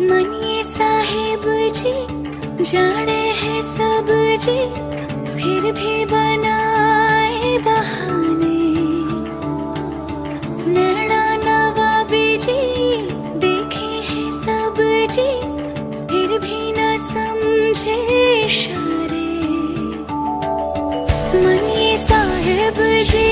मनिए साहेब जी, जाने हैं सब जी, फिर भी बनाए बहाने। नैना नवाबी जी, देखे हैं सब जी, फिर भी न समझे इशारे। मनिए साहेब जी